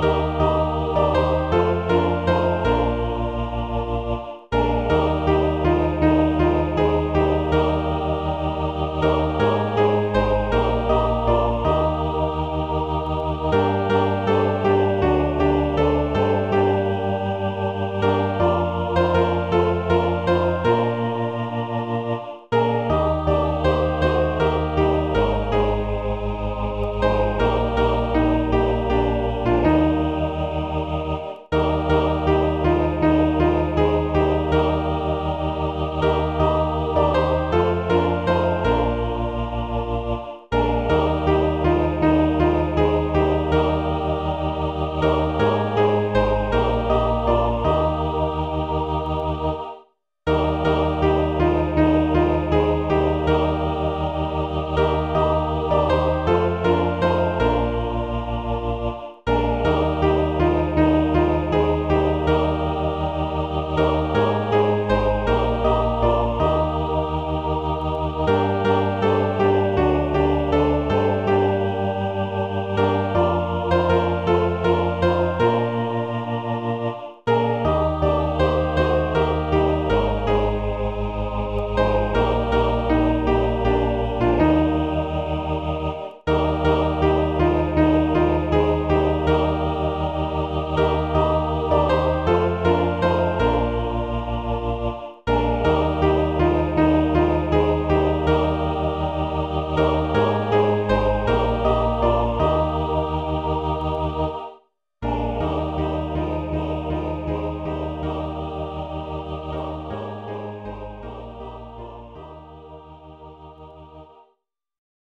Oh.